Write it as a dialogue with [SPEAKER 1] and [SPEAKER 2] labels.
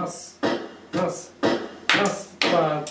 [SPEAKER 1] Raz, raz, raz, dwa,